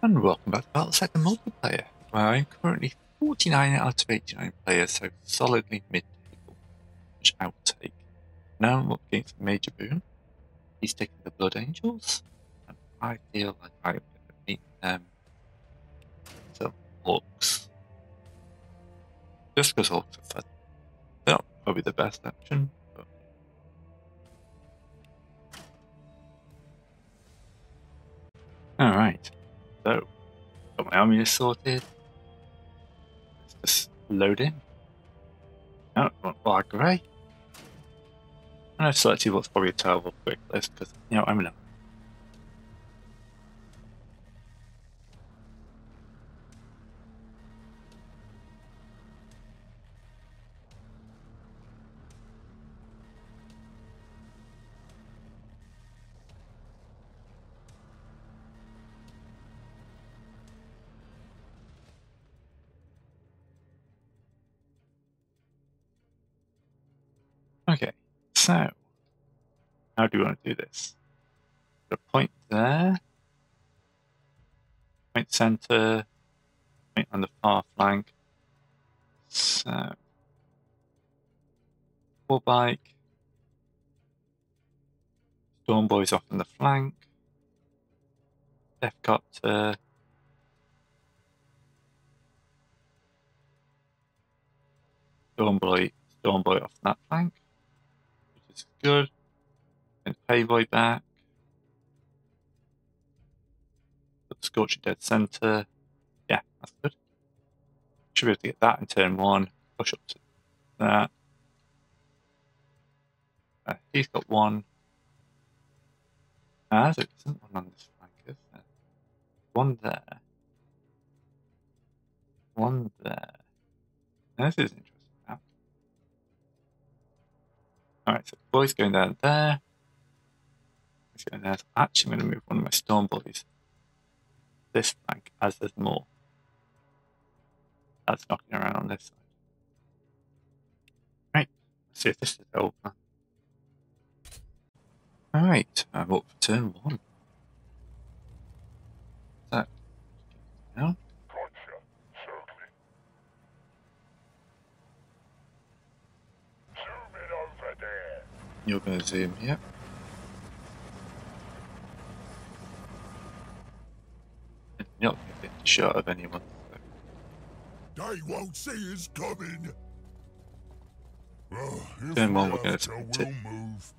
And welcome back to Battlesector Multiplayer, where I'm currently 49 out of 89 players, so solidly mid-table, which I'll take. Now I'm up against Major Boone. He's taking the Blood Angels, and I feel like I'm going to meet them some Orks. Just because Orks are fun. They're not probably the best option, Alright, so got my army sorted. Let's just load in. No, oh, not black grey. And I've selected what's probably a terrible quick list because, you know, I'm in so how do you want to do this? A point there, point center, point on the far flank. So, full bike, storm boys off on the flank, Deathcopter, storm boy, storm boy off that flank good. And back. Put the Scorching Dead Center. Yeah, that's good. Should be able to get that in turn one. Push up to that. Uh, he's got one. Ah, there isn't one on this flank, is there? One there. One there. This is interesting. Alright, so the boy's going down there. Going there. Actually, I'm going to move one of my storm boys this flank as there's more. That's knocking around on this side. Right, let's see if this is over. Alright, I'm up for turn one. So, now, Gotcha. Circling. Zoom in over there. You're going to zoom here. You're not going to get shot of anyone. So. They won't see us coming. Oh, if Turn one, we we're to, we'll move.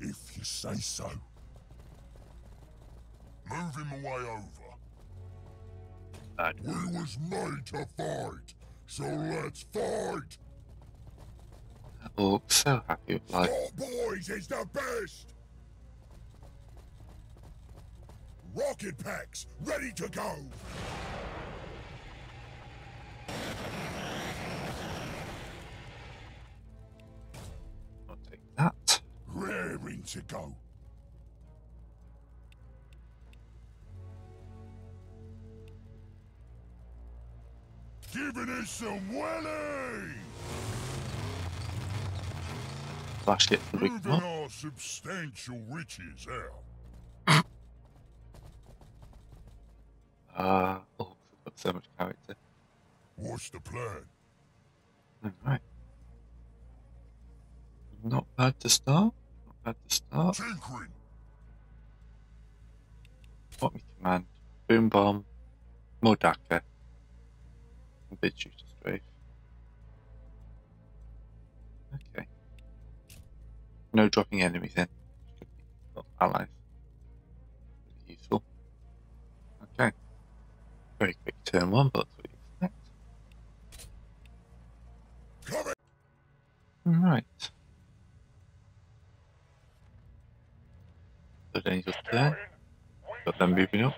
If you say so. Move him away over. Bad. We was made to fight, so let's fight. Oh, so happy with life. Boys is the best. Rocket packs ready to go. I'll take that. Raring to go. Giving us some willing! Flash it for Moving one. our substantial riches out. Uh, oh, I've got so much character. What's the plan? Alright. Not bad to start. Not bad to start. Tinkering. What we command. Boom bomb. Modaka. Bid shooter strafe. Okay. No dropping enemies in. Well, allies. Really useful. Okay. Very quick turn one, but that's what you expect. Right. Blood Angels turn. Got them moving up.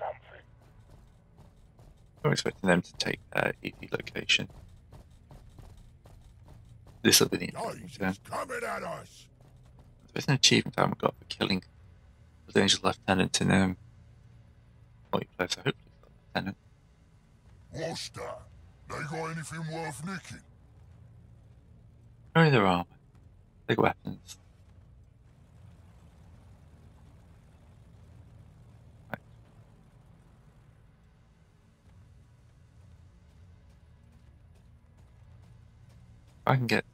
I'm expecting them to take their ED location. This will be the interesting Days turn. is coming at us. There's an achievement I haven't got for killing the Angel Lieutenant in um, multiplayer, so hopefully it's got Lieutenant. What's that? They got anything worth nicking? Only their armor. Big weapons. I can get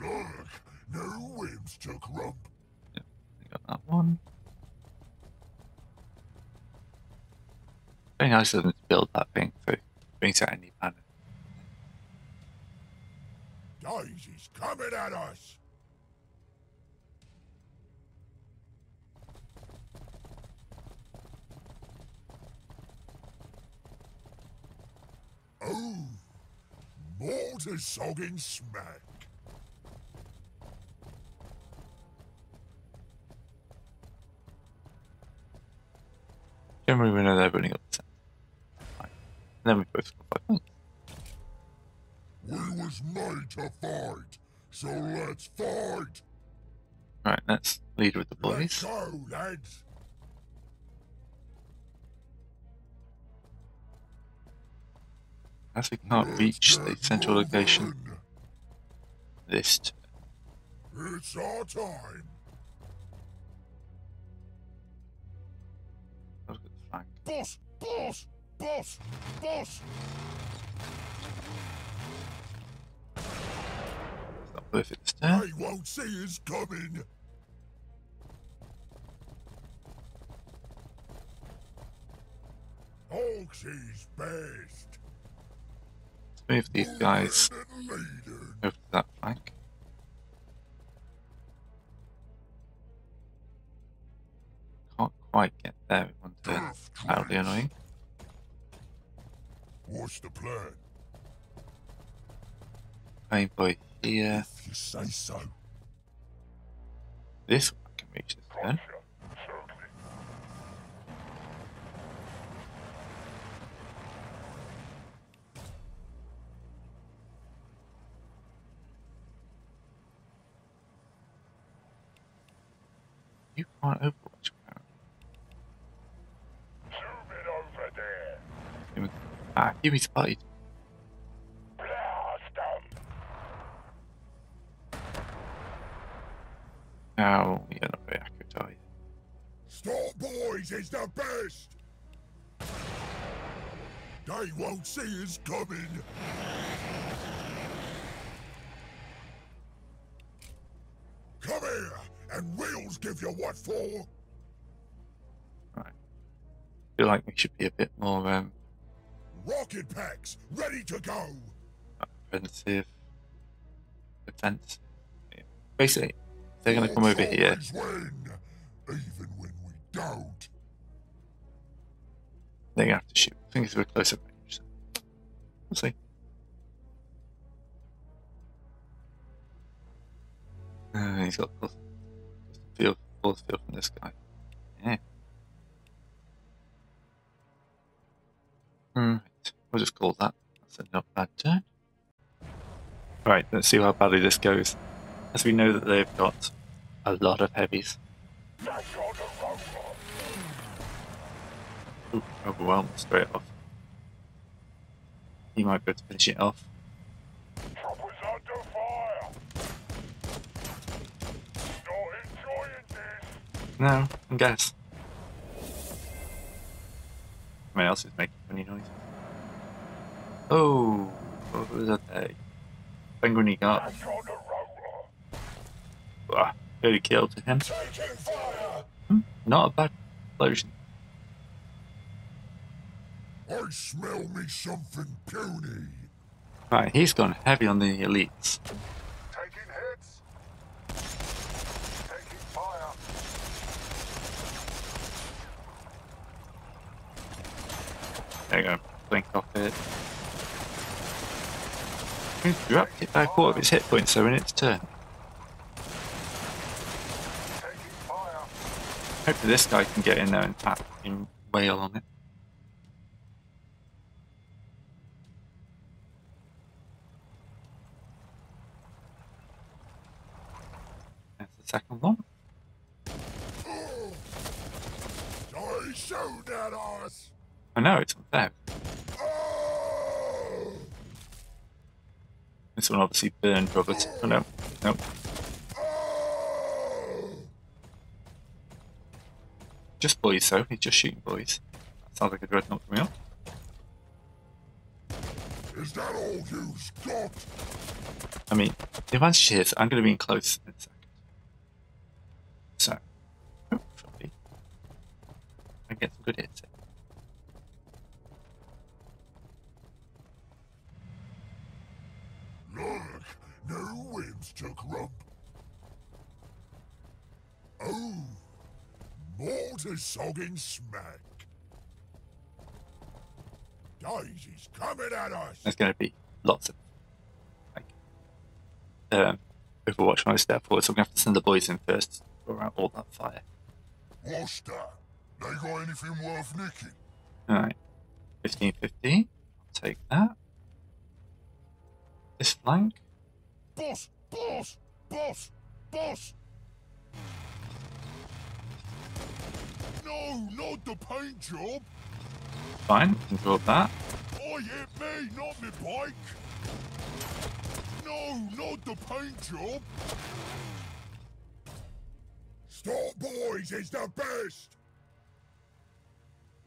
Look, no whims to crump. I got that one. Very nice of them to build that thing, so it brings out any mana. Daisy's coming at us. Oh, mortar sogging smack. Generally, we know they're running up the center. Right. And then we both got five. Hmm. We was made to fight, so let's fight. Right, let's lead with the boys. Let's go, lads. As we can't reach the central location turn. It's our time. Look at the flank. Boss, boss, boss, boss. It's not worth it this turn. They won't see us coming. Hawksy's best. Move these guys over to that flank. Can't quite get there in one turn. That'll be annoying. What's the plan? Main boy here. If you say so. This one can reach this turn. You can't overwatch. Give me- Ah, give me 'em. Oh, you're not very accurate, are you? Star Boys is the best. They won't see us coming. Come here, and we'll give you what for. Right. feel like we should be a bit more um, Rocket packs ready to go. offensive, defense. Basically, they're going to come over here. Win, even when we don't. They're to have to shoot. I think it's a bit closer range. We'll see. Uh, he's got field, full field from this guy. Yeah. Right, we'll just call that. That's a not bad turn. Right, let's see how badly this goes. As we know that they've got a lot of heavies. Ooh, overwhelmed straight off. He might be able to finish it off. Troopers under fire. Not enjoying this. No, I guess. Someone else is making funny noise. Oh, what was that day? Penguin he got. Ah, 30 kill to him. Hmm, not a bad explosion. I smell me something puny. Right, he's gone heavy on the elites. Taking hits. Taking fire. There you go. Blink off it. He dropped it by a quarter of its hit points, so in its turn. Hopefully this guy can get in there and tap and wail on it. That's the second one. They shoot at us. I know it's unfair. Oh! This one obviously burned Robert. Oh no, no. Oh! Just boys though, he's just shooting boys. Sounds like a dreadnought coming up. Is that all you've got? I mean, the advantage here is I'm going to be in close in a second. So, hopefully, I get some good hits in. Look, no winds took rump. Oh, mortar sogging smack. Daisy's coming at us. There's going to be lots of like um, Overwatch when I step forward, so I'm going to have to send the boys in first to out all that fire. What's that? They got anything worth nicking? Alright, 15 15. I'll take that. This flank, Boss, boss, boss, boss. No, not the paint job. fine, we can draw that. Oh, hit me, not me bike. No, not the paint job. Stop boys is the best.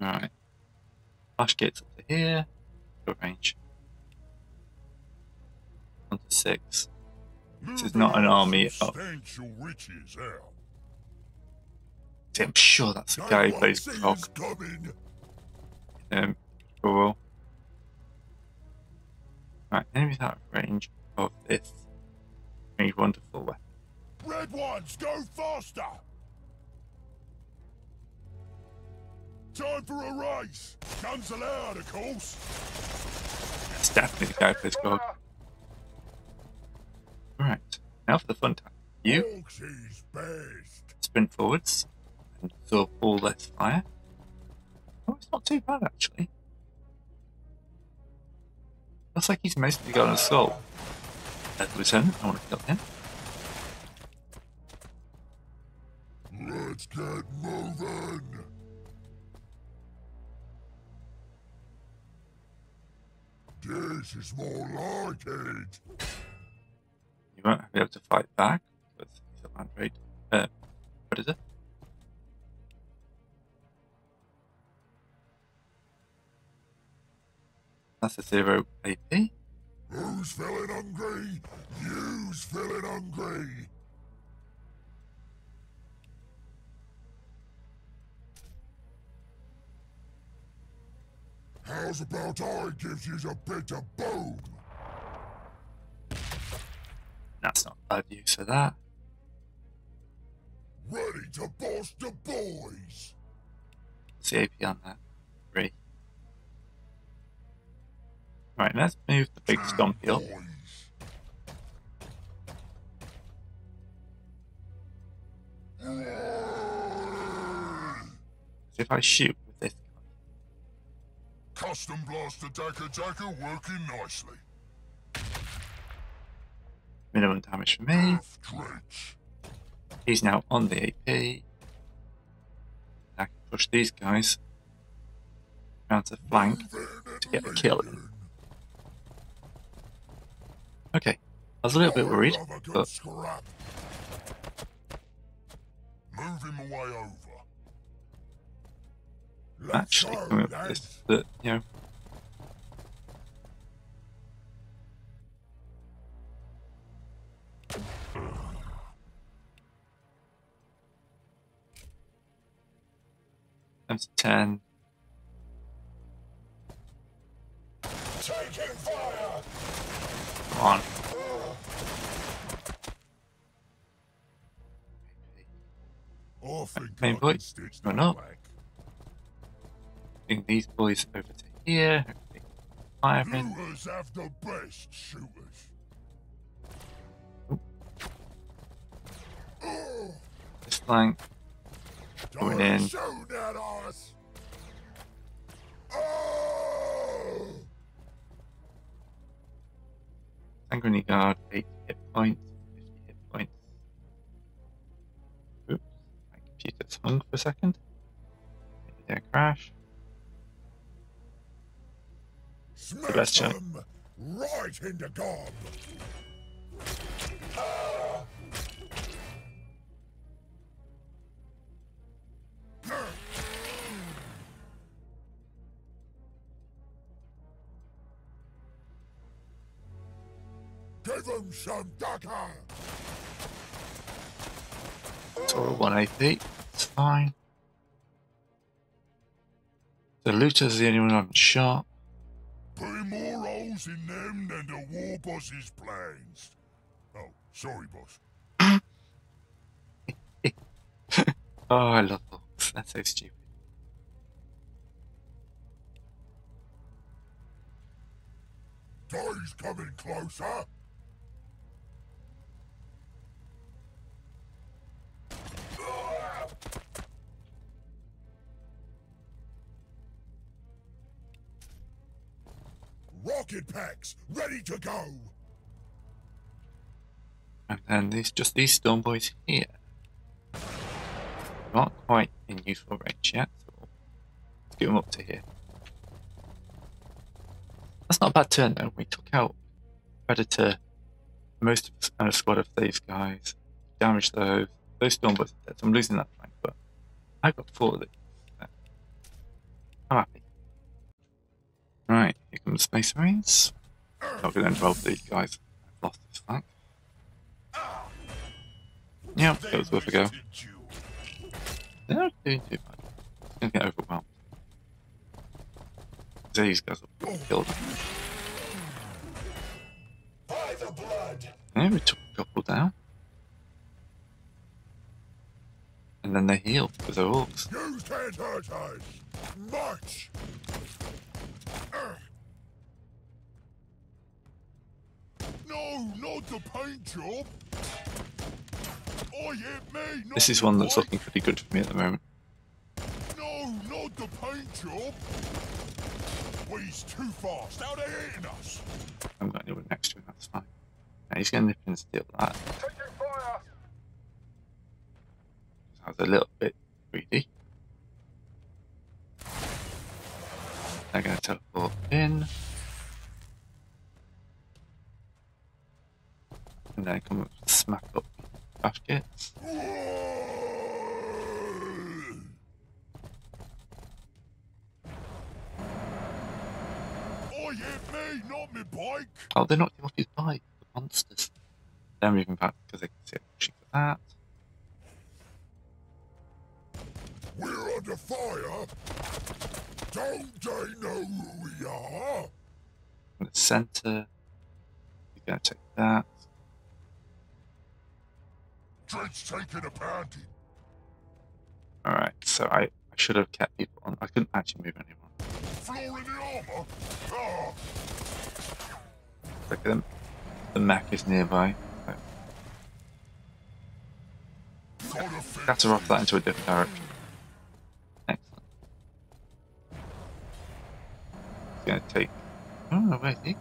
Alright. Flash gets up to here. Go range. On to six. This is not an army of-. See, I'm sure that's the guy who plays Croc. Um, cool. Right, enemies out of range of this range wonderful weapon. Red ones, go faster. Time for a race. Guns allowed, of course. That's definitely the guy who plays Croc. Now for the fun time. You sprint forwards and absorb all this fire. Oh, it's not too bad actually. Looks like he's mostly got an assault. Uh, Lieutenant, I want to kill him. Let's get moving. This is more like it. You won't be able to fight back with a land raid uh, predator. That's a zero AP. Who's feeling hungry? You's feeling hungry. How's about I gives you a bit of boom? That's not bad use of that. Ready to boss the boys. What's the AP on that? Three. Right, let's move the big stompy up. Boys. See if I shoot with this guy. Custom blaster Daka Daka working nicely. Minimum damage for me. He's now on the AP. I can push these guys around to flank. to get a kill. Okay, I was a little bit worried, but Move him away over. Actually coming up with this, that, you know, Times 10. Taking fire. Come on. Main point, going up. Bring these boys over to here. Firing. Viewers have the best shooters. This flank. Going in. shoot at us. Oh. Sanguinary Guard, 80 hit points, 50 hit points. Oops, my computer's hung for a second. Maybe there crash. smash them right in the gob. Give him some dagger! Total 188, it's fine. The looter's the only one I've shot. Putting more holes in them than the war boss's plans. Oh, sorry, boss. oh, I love them. That's so stupid. Day's coming closer. Rocket packs ready to go. And then these just these stone boys here. Not quite in useful range yet, so let's get them up to here. That's not a bad turn though. We took out Predator, most of a squad of these guys, damaged those. Those stone boys are dead, so I'm losing that flank, but I got four of these. I'm happy. Right, here comes Space Marines. Not going to involve these guys. I've lost this flank. Yep, that was worth a go. They're not doing too bad. It's to get overwhelmed. These guys will kill them. By the blood. Yeah, we took a couple down. And then they healed with their orcs. You can't hurt us. Much. Ugh. No, not the paint job. Oh, hit me. Not This is one that's looking pretty good for me at the moment. No, not the paint job. He's too fast. How they hitting us? I'm going to do it next to him, that's fine. Yeah, he's going to nip and steal that. Taking fire. I was a little bit greedy. They're going to teleport in. And then come and smack up Oh, me, not me bike. Oh, they're not off his bike, the monsters. They're moving back because they can see it pushing for that. We're under fire. Don't they know who we are? In the centre, you're going to take that. Dread's taking a pounding. Alright, so I, I should have kept people on. I couldn't actually move anyone. Floor in the armor. Ah, Look at them. The mech is nearby. So got a fence. scatter off that into a different direction. Excellent. He's going to take. Oh, where's he?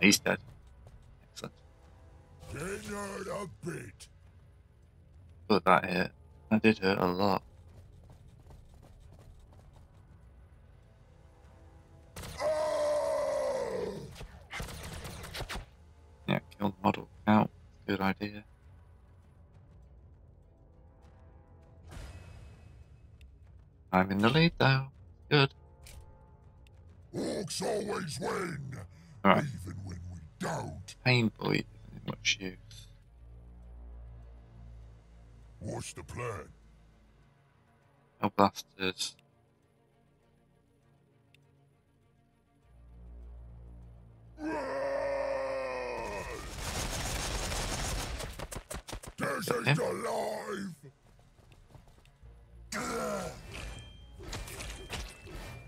He's dead. Didn't a bit. Look at that hit. That did hurt a lot. Oh! Yeah, kill the model out. Good idea. I'm in the lead though. Good. Orks always win. Alright. Even when we don't. Pain Boy isn't much use. What's the plan? No blasters. This Desert's him? alive!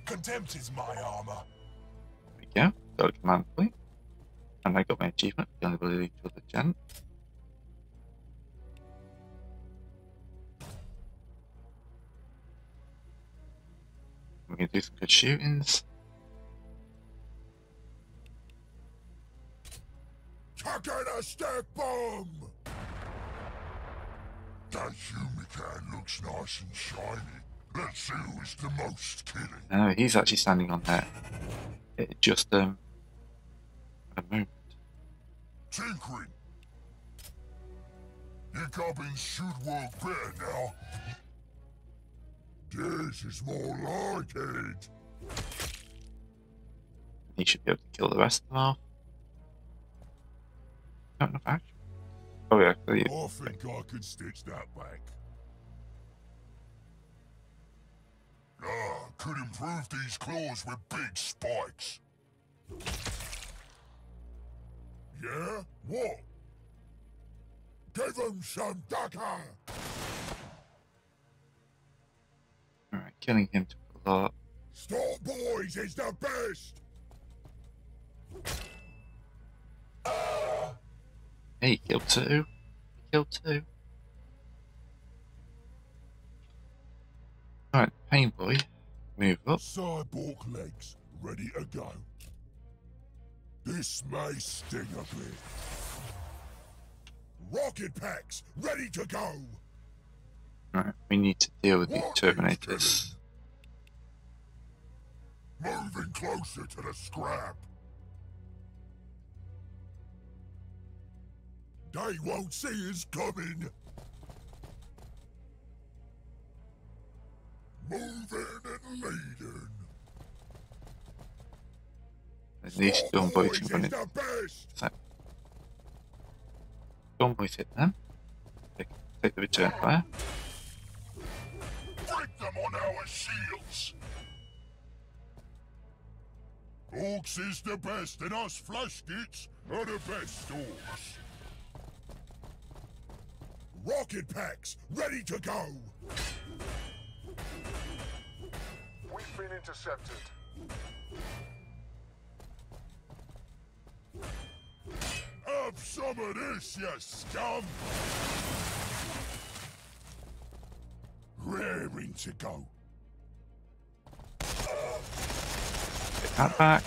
Contempt is my armor. There we go. Command point. And I got my achievement, the only ability to the gent. We can do some good shootings. In a step bomb! That Humican looks nice and shiny. Let's see who's the most killing. No, he's actually standing on there. It just um a moment. Tinkering. Your goblins should work better now. This is more like it. He should be able to kill the rest of them off. Not enough action. Oh yeah, I think I can stitch that back. Ah, could improve these claws with big spikes. Yeah? What? Give him some ducker! alright, killing him took a lot. Stop boys is the best! Hey, he killed two. He killed two. Alright, Pain Boy, move up. Cyborg legs ready to go. This may sting a bit. Rocket packs ready to go. Alright, we need to deal with What Terminators. Moving closer to the scrap. They won't see us coming. Them. Take, take the return fire. Break them on our shields. Orks is the best, and us flash gits are the best orks. Rocket packs ready to go. We've been intercepted. Have some of this, you scum! Raring to go. Get that back.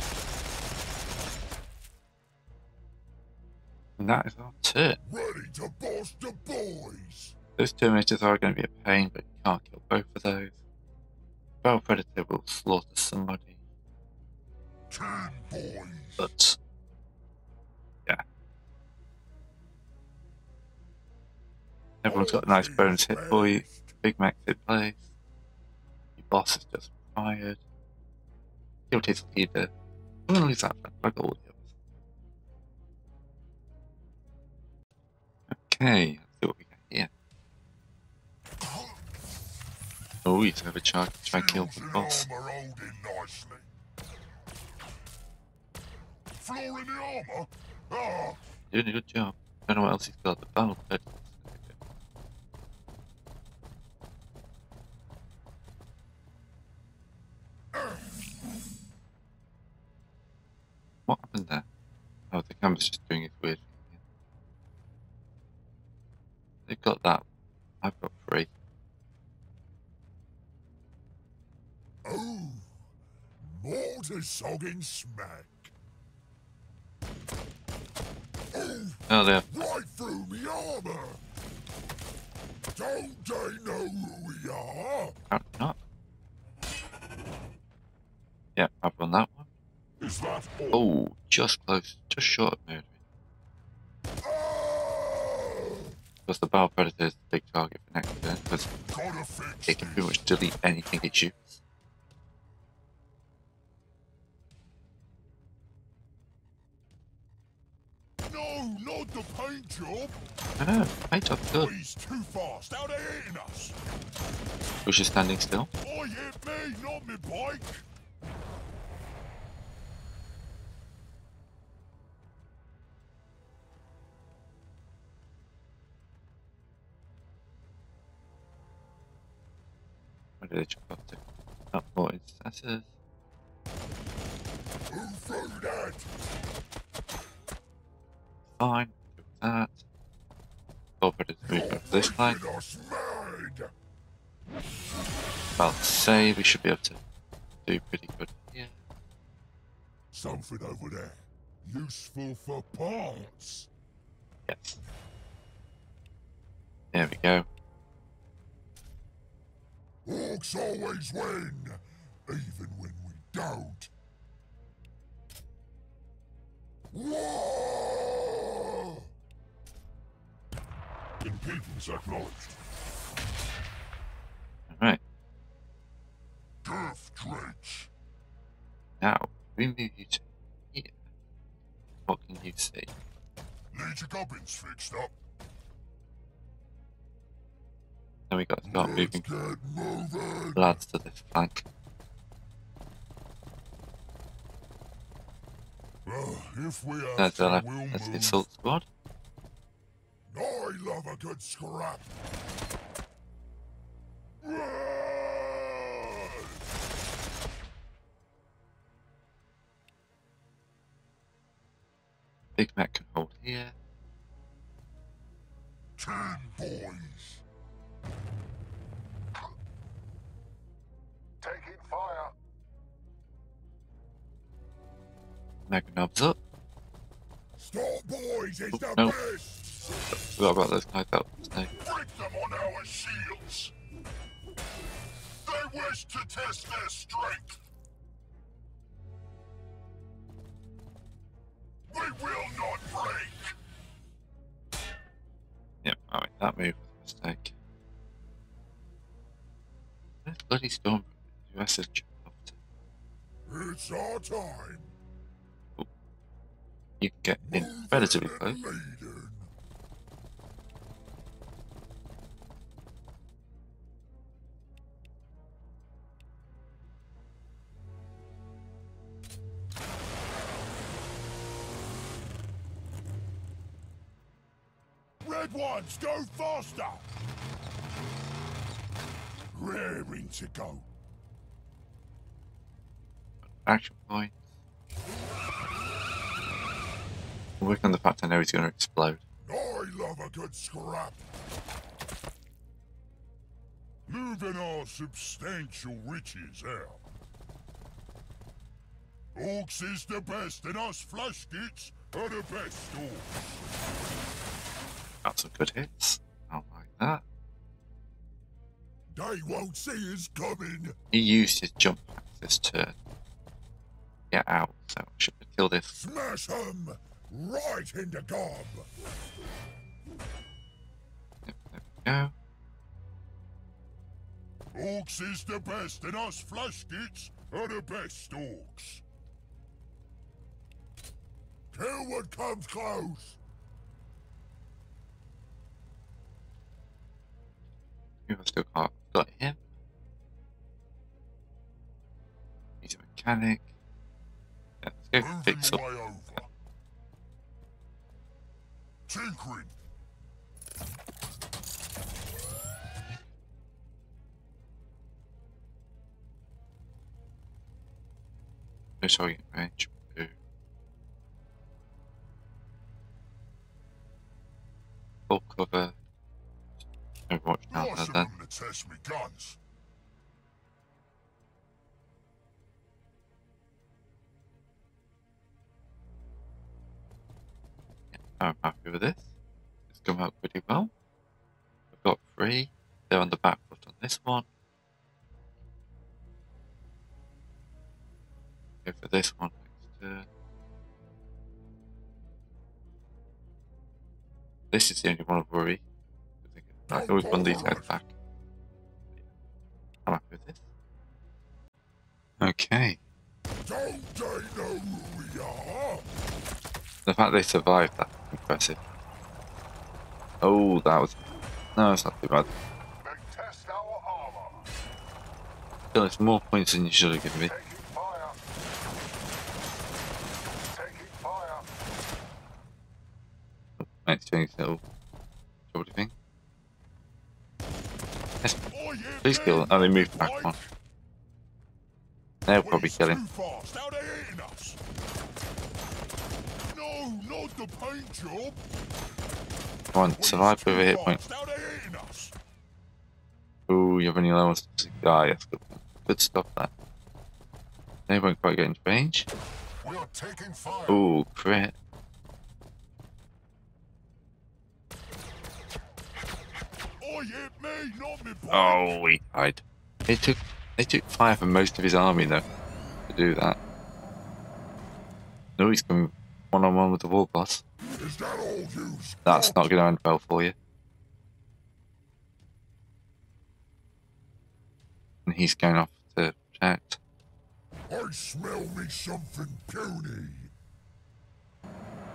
And that is not it. Ready to boss the boys. Those Terminators are going to be a pain, but you can't kill both of those. Baal Predator will slaughter somebody, Ten boys. but Everyone's got a nice bonus hit for you. Big Mek hit place. Your boss has just fired. Killed his leader. I'm to lose that one, like all the others. Okay, let's see what we got here. Oh, he's overcharged to try and kill the boss. armor nicely. Floor in the armor? Ah, Doing a good job. Don't know what else he's got. The battle The camera's just doing its weird thing. They've got that. I've got three. oh. Mortar sogging smack. Oh, Oh, there. right through me armor. Don't they know who we are? Apparently not. Yeah, I've won that one. Is that all? Oh, just close. Just short of. Oh, Because the Baal predator is the big target for next turn. Because it can pretty much delete anything it shoots. No, not the paint job. I know. Hey, top good. He's too fast. Out of hitting us. Bush is standing still. Oh, hit me, not me bike. Where did they jump up to? Up more intercessors. Who threw that? Fine. That. Moving up this us mad. Say we should be able to do pretty good here. Something over there. Useful for parts. Yes. There we go. Orks always win, even when we don't. Whoa! Impedance acknowledged. Alright. Turf dredge. Now, we move you to here. What can you see? Need your gubbins fixed up. Then we got to start moving lads to this flank. Well, if we have That's to, the left. we'll move. assault squad. I love a good scrap. Big Mek can hold here. Ten boys. Magnob's up. Stop, boys! It's oh, the no. best. Forgot about those guys up. So, Break them on our shields. They wish to test their strength. We will not break. yep, alright, that move was a mistake. Where's bloody Storm? Rest. It's our time. You can get in relatively close. Red ones, go faster! Raring to go. Action points. I'll work on the fact I know he's going to explode. I love a good scrap. Moving our substantial riches out. Orks is the best, and us flash gits are the best orks. Got some good hits. I like that. They won't see us coming. He used his jump this turn. Get out, so I should kill this. Smash 'em right in the gob. There. Orks is the best, and us flash gits are the best orks. Kill what comes close. We've still got, got him. He's a mechanic. Yeah, let's go Moving fix up. Tinkering. Show you range. Full cover. Overwatch now, then. test me guns. I'm happy with this. It's come out pretty well. I've got three. They're on the back foot on this one. Go for this one next turn. This is the only one I worry. I can always run these guys back. I'm happy with this. Okay. Don't they know who we are? The fact they survived that's impressive. Oh, that was no, it's not too bad. They test our armor. Still, it's more points than you should have given me. Taking fire. Taking fire. Next thing, little trouble thing. Oh, yeah, Please kill. man. Oh, they moved back one. They'll probably kill him. fast. How they hitting us? No, not the paint job. Come on, survive with a hit point. How they hitting us? Ooh, you're running low on guy. That's good. Good stuff there. They won't quite get into range. We are taking fire. Ooh, crit. Oh, yeah, me, not me. Oh, he died. They took they took fire from most of his army though to do that. No, he's coming one on one with the war boss. Is that all That's not going to end well for you. And he's going off to protect. I smell me something puny.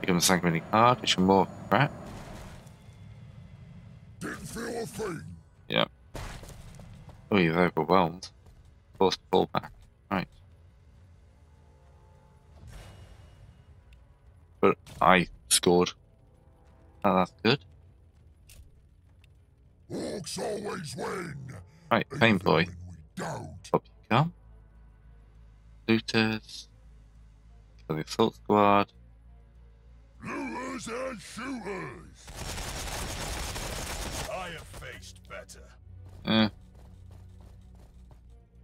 Become a sanguinary guard, which are more threat. Didn't feel a thing. Yeah. Oh, you've overwhelmed. Forced to fall back. But I scored. Oh, that's good. Always win. Right, Pain Boy. Up you come. Looters. Kill the assault squad. Looters and shooters. I have faced better. Eh,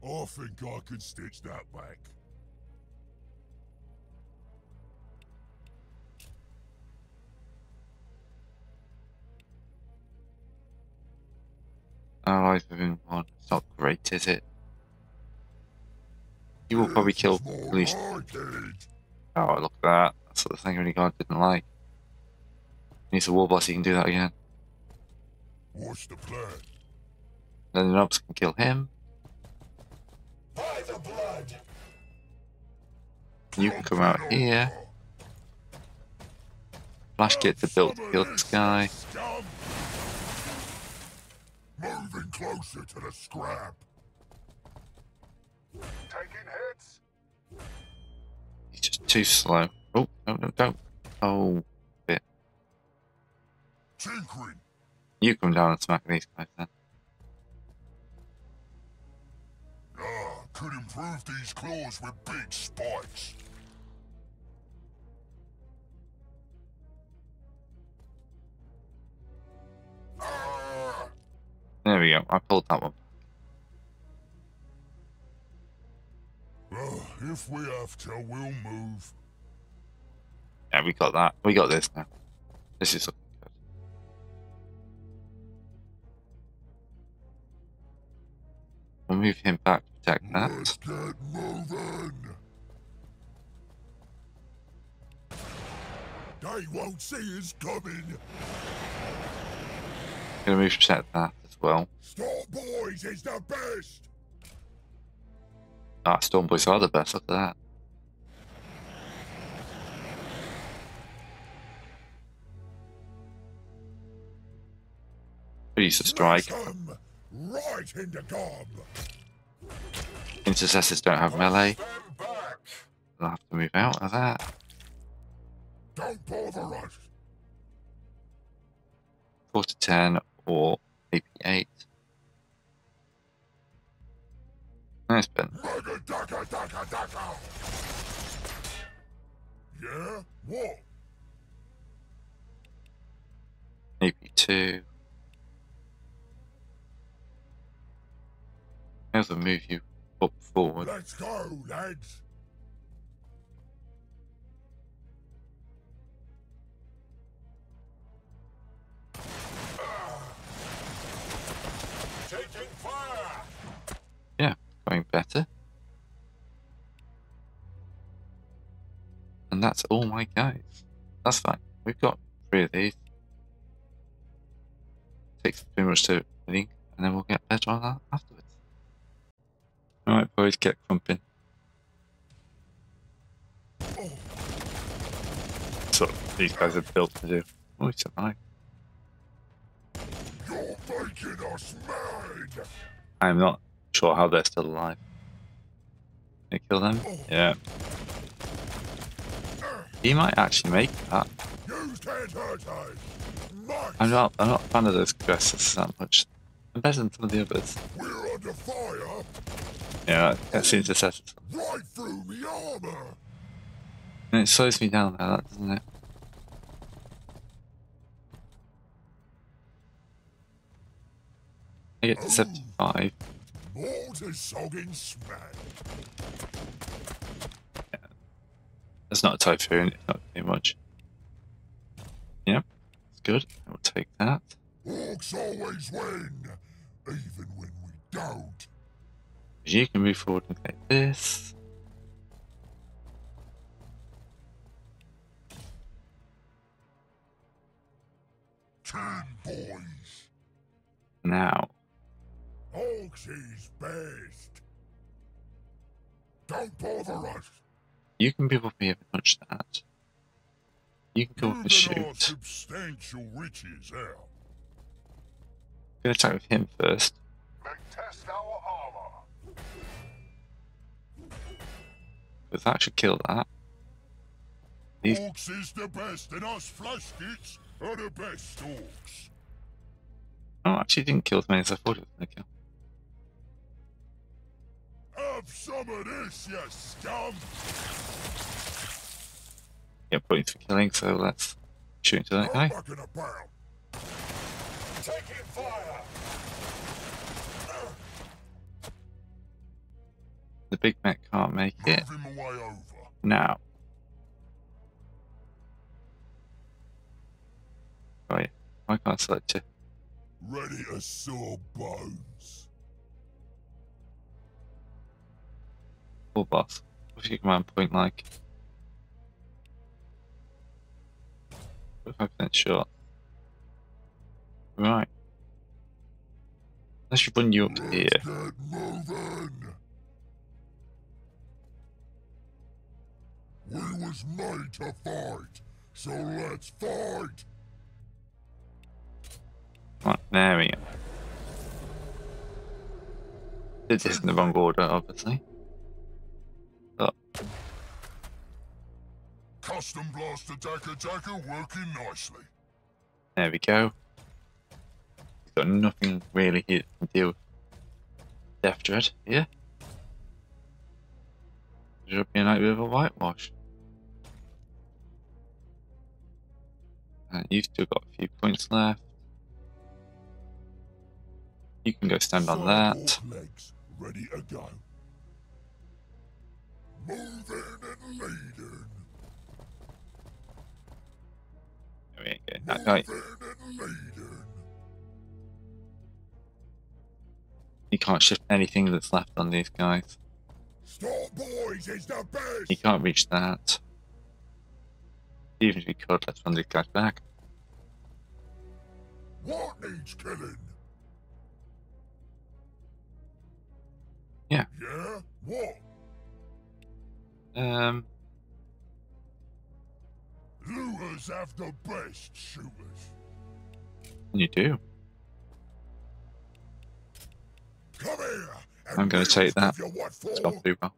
I think I can stitch that back. Allies within one. It's not great, is it? You will probably kill at least. Oh, look at that. That's what the Sanguinary Guard didn't like. Needs a war boss, he can do that again. What's the plan? Then the nobs can kill him. By the blood. You can come out here. Flash Git to build to kill this guy. Scum. Moving closer to the scrap. Taking hits. He's just too slow. Oh, no, no, don't. Oh, Tinkering. you come down and smack these guys then. Ah, could improve these claws with big spikes. There we go. I pulled that one. ah, if we have to, we'll move. Yeah, we got that. We got this now. This is looking good. We'll move him back to protect Let's that. get moving. They won't see us coming. Gonna move to protect that well. Storm Boys is the best. Ah, Storm Boys are the best. Look at that. The strike. Right in the gob. Intercessors don't have melee. They'll have to move out of that. Don't bother us. 4 to 10 or AP8. Nice, Ben. Yeah? What? AP2. How's the move you up forward? Let's go, lads. Going better. And that's all my guys. That's fine. We've got three of these. Takes pretty much to winning, and then we'll get better on that afterwards. Alright, boys, get crumping. That's what these guys are built to do. Oh, it's alive. You're making us mad. I'm not sure how they're still alive. Can I kill them? Yeah. He might actually make that. I'm not. I'm not a fan of those aggressors that much. I'm better than some of the others. We're under fire Yeah, that's intercessors. right through me armor. And it slows me down now, that doesn't it? I get to 75. More to sogging smack. That's not a typhoon, it's not too much. Yep, it's good. I will take that. Orks always win, even when we don't. You can move forward and take this. Ten boys. Now, Is best. Don't bother us. you can move up here punch that. You can go Moving our shoot. substantial riches out. Go attack with him first. Make test our armor. Because that should kill that. These Orks is the best, and us flash gitz are the best orks. oh actually didn't kill as many as I thought it was gonna kill. Some of this, you scum! Yeah, points for killing, so let's shoot into that guy. Go back in a barrel. Taking fire. The big Mek can't make it. Move. Now. Oh yeah, why can't I select you? Ready to saw bones. Full boss. What's your command point like? 5% short. Right. Let's run you up here. We was made to fight, so let's fight. Right, there we go. Did this in the wrong order, obviously. Custom blast attack attacker working nicely. There we go. Got nothing really here to deal with Deff Dread here. Should be a night with a whitewash. And you've still got a few points left. You can go stand on that. Legs ready to go. Moving and leading. There we go. That guy, Moving and leading. you can't shift anything that's left on these guys. Storm Boys is the best. You can't reach that. Even if you could, let's run these guys back. What needs killing? Yeah. Yeah? What? Um, Looters have the best shooters. you do. Come here. I'm gonna take that. give you It's for. gone pretty well.